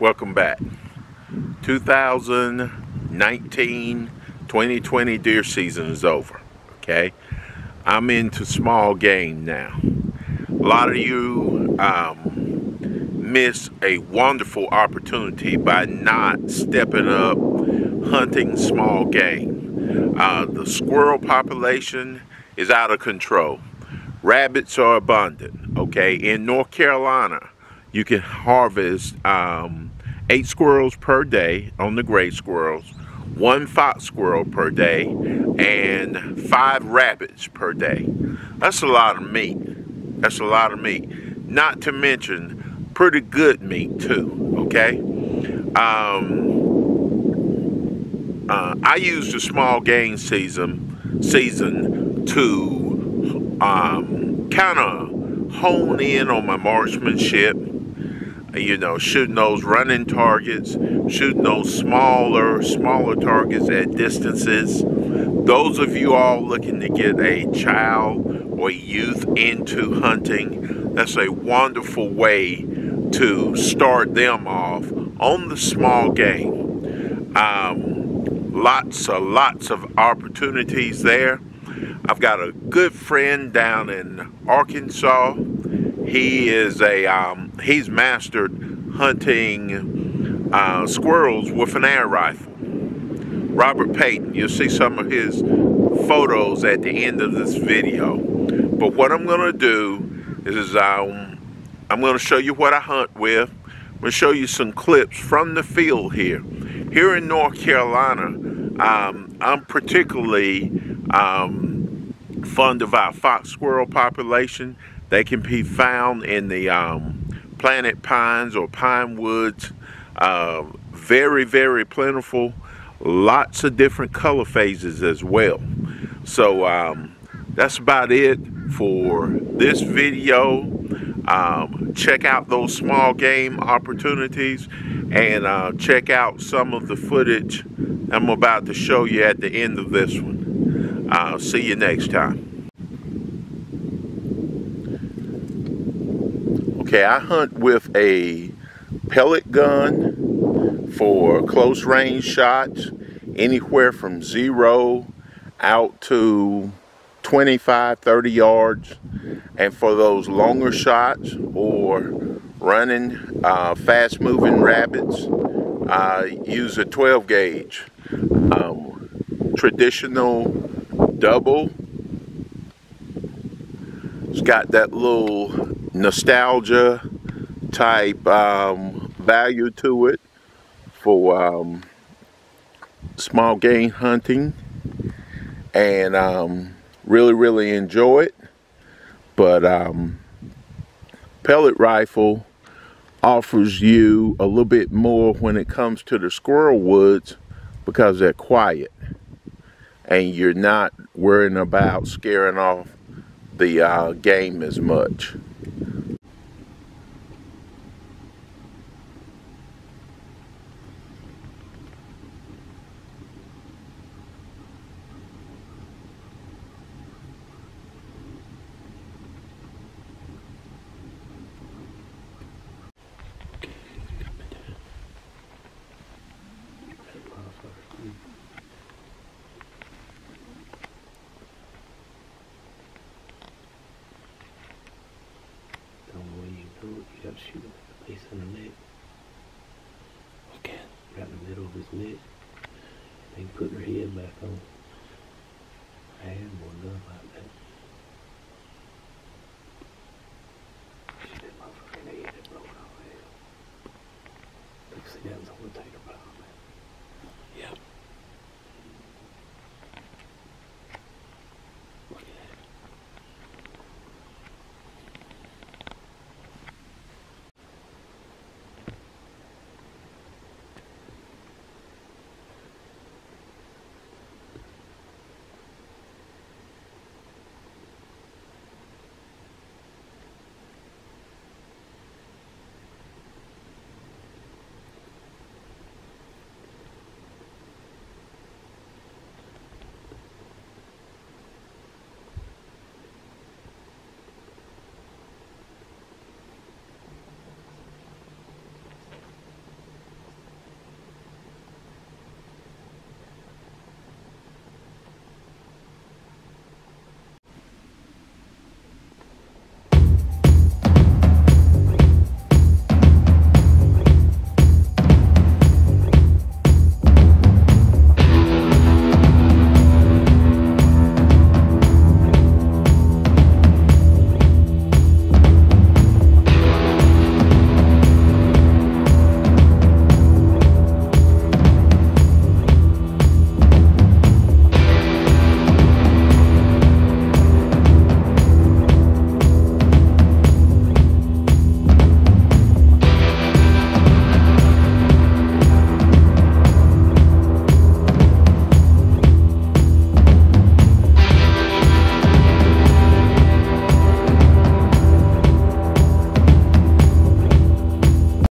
Welcome back. 2019 2020 deer season is over. Okay, I'm into small game now. A lot of you um, miss a wonderful opportunity by not stepping up hunting small game. Uh, the squirrel population is out of control. Rabbits are abundant. Okay, in North Carolina, you can harvest um, eight squirrels per day on the gray squirrels, one fox squirrel per day, and five rabbits per day. That's a lot of meat. That's a lot of meat. Not to mention pretty good meat too. Okay. Um, uh, I used the small game season season to um, kind of hone in on my marksmanship you know, shooting those running targets, shooting those smaller, smaller targets at distances. Those of you all looking to get a child or youth into hunting, that's a wonderful way to start them off on the small game. Um, lots of lots of opportunities there. I've got a good friend down in Arkansas he is a um, he's mastered hunting uh, squirrels with an air rifle. Robert Payton, you'll see some of his photos at the end of this video. But what I'm going to do is um, I'm going to show you what I hunt with. I'm going to show you some clips from the field here. Here in North Carolina, um, I'm particularly um, fond of our fox squirrel population they can be found in the um, planet pines or pine woods. Uh, very, very plentiful. Lots of different color phases as well. So um, that's about it for this video. Um, check out those small game opportunities and uh, check out some of the footage I'm about to show you at the end of this one. I'll see you next time. Okay, I hunt with a pellet gun for close range shots, anywhere from zero out to 25, 30 yards. And for those longer shots or running uh, fast moving rabbits, I use a 12 gauge. Um, traditional double. It's got that little nostalgia type um, value to it for um, small game hunting and um, really really enjoy it but um, pellet rifle offers you a little bit more when it comes to the squirrel woods because they're quiet and you're not worrying about scaring off the uh, game as much. Shoot him in the base of the neck. Okay. Right in the middle of his neck. Then put her head back on. I had more gun